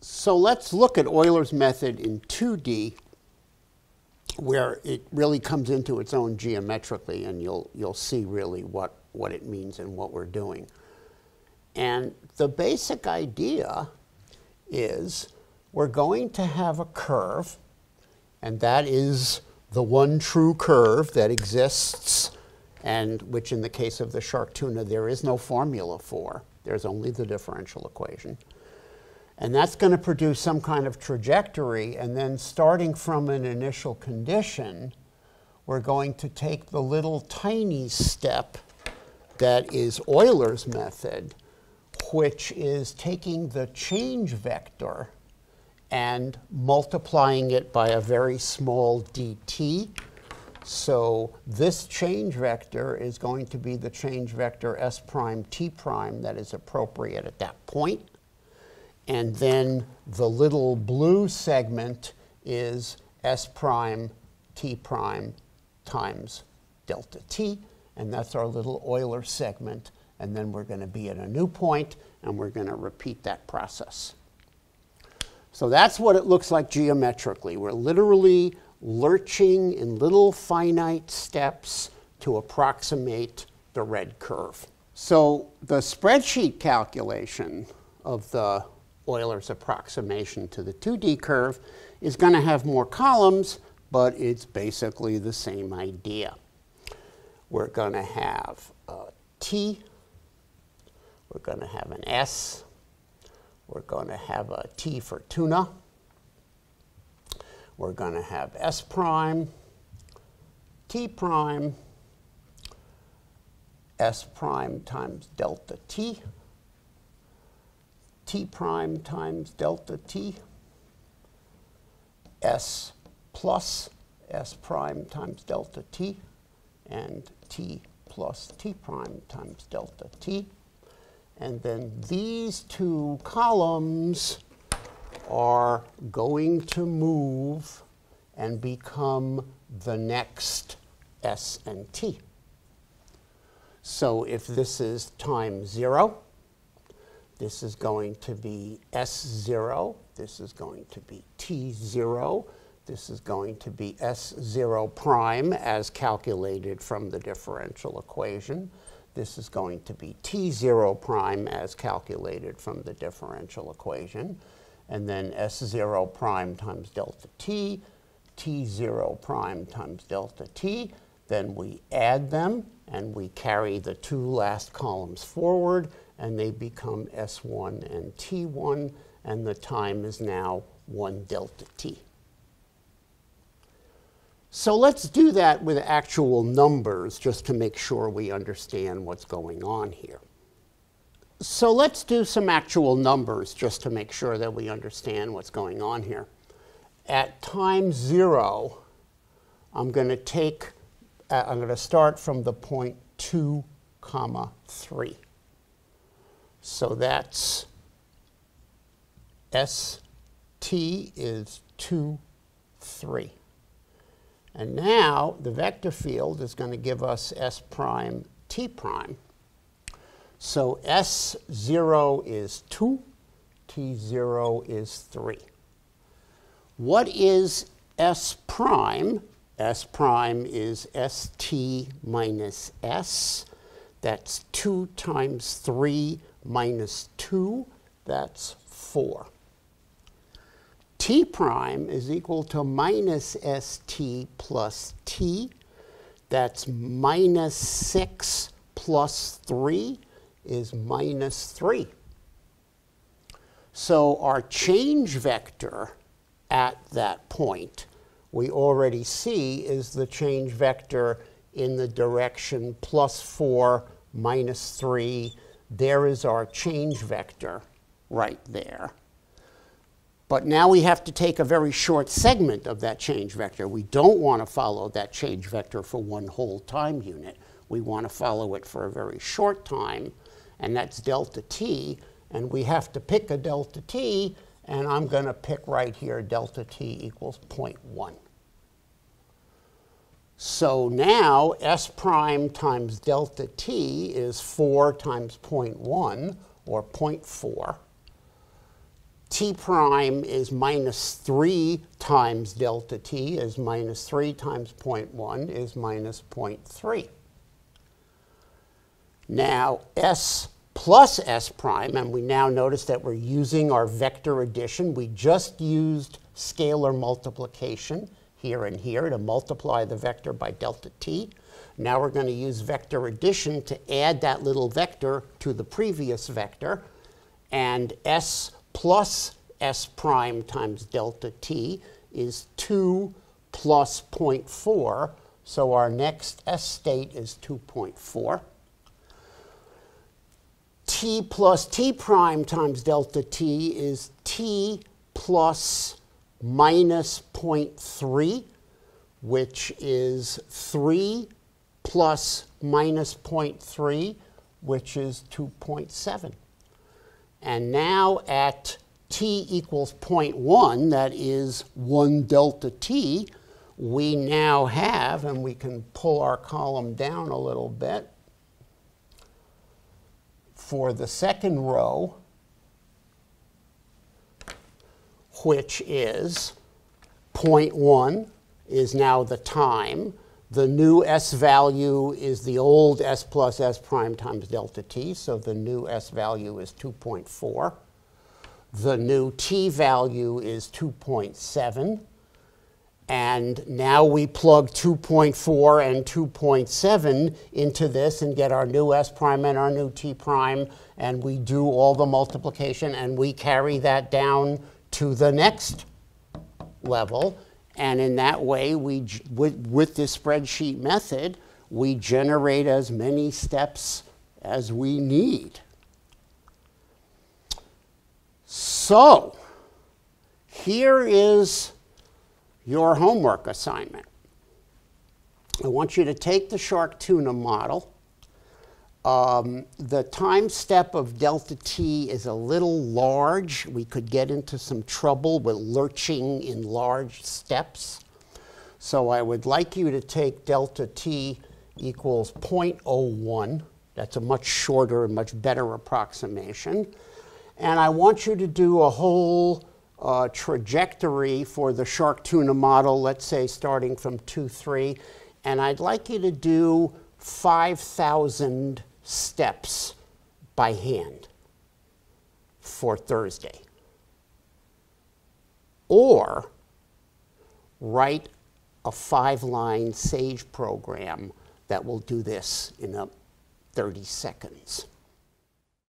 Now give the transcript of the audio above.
So let's look at Euler's method in 2D where it really comes into its own geometrically and you'll, you'll see really what, what it means and what we're doing. And the basic idea is we're going to have a curve and that is the one true curve that exists and which in the case of the shark tuna there is no formula for. There's only the differential equation. And that's going to produce some kind of trajectory. And then starting from an initial condition, we're going to take the little tiny step that is Euler's method, which is taking the change vector and multiplying it by a very small dt. So this change vector is going to be the change vector s prime t prime that is appropriate at that point. And then the little blue segment is S prime T prime times delta T. And that's our little Euler segment. And then we're going to be at a new point, and we're going to repeat that process. So that's what it looks like geometrically. We're literally lurching in little finite steps to approximate the red curve. So the spreadsheet calculation of the Euler's approximation to the 2D curve is going to have more columns, but it's basically the same idea. We're going to have a T, we're going to have an S, we're going to have a T for tuna, we're going to have S prime, T prime, S prime times delta T, t prime times delta t, s plus s prime times delta t, and t plus t prime times delta t. And then these two columns are going to move and become the next s and t. So if this is time 0, this is going to be S0. This is going to be T0. This is going to be S0 prime as calculated from the differential equation. This is going to be T0 prime as calculated from the differential equation. And then S0 prime times delta T, T0 prime times delta T. Then we add them and we carry the two last columns forward and they become S1 and T1, and the time is now 1 delta T. So let's do that with actual numbers just to make sure we understand what's going on here. So let's do some actual numbers just to make sure that we understand what's going on here. At time zero, I'm going to take, uh, I'm going to start from the point 2 comma 3. So that's ST is 2, 3. And now the vector field is going to give us S prime T prime. So S0 is 2, T0 is 3. What is S prime? S prime is ST minus S. That's 2 times 3 minus 2, that's 4. t prime is equal to minus st plus t. That's minus 6 plus 3 is minus 3. So our change vector at that point, we already see is the change vector in the direction plus 4, minus 3, there is our change vector right there. But now we have to take a very short segment of that change vector. We don't want to follow that change vector for one whole time unit. We want to follow it for a very short time, and that's delta t. And we have to pick a delta t, and I'm going to pick right here delta t equals 0.1. So now S prime times delta t is 4 times 0.1, or 0.4. t prime is minus 3 times delta t is minus 3 times 0.1 is minus 0.3. Now, s plus s prime, and we now notice that we're using our vector addition. We just used scalar multiplication here and here to multiply the vector by delta t. Now we're going to use vector addition to add that little vector to the previous vector. And s plus s prime times delta t is 2 plus 0.4. So our next s state is 2.4 t plus t prime times delta t is t plus minus 0.3, which is 3 plus minus 0.3, which is 2.7. And now at t equals 0.1, that is 1 delta t, we now have, and we can pull our column down a little bit, for the second row, which is 0.1 is now the time. The new s value is the old s plus s prime times delta t, so the new s value is 2.4. The new t value is 2.7. And now we plug 2.4 and 2.7 into this and get our new s prime and our new t prime, and we do all the multiplication and we carry that down to the next level. And in that way, we, with, with this spreadsheet method, we generate as many steps as we need. So, here is your homework assignment. I want you to take the shark tuna model. Um, the time step of delta t is a little large. We could get into some trouble with lurching in large steps. So I would like you to take delta t equals 0.01. That's a much shorter and much better approximation. And I want you to do a whole uh, trajectory for the shark tuna model, let's say starting from 2, 3. And I'd like you to do 5,000 steps by hand for Thursday. Or write a five line SAGE program that will do this in a 30 seconds.